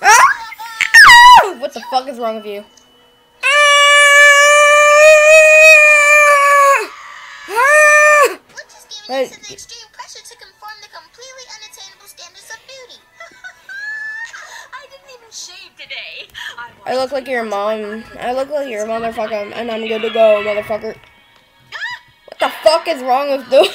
What the fuck is wrong with you? Which is just to the extreme pressure to conform to completely unattainable standards of beauty? I didn't even shave today. I, I look like your mom. I look like your motherfucker, and I'm good to go, motherfucker. What the fuck is wrong with the?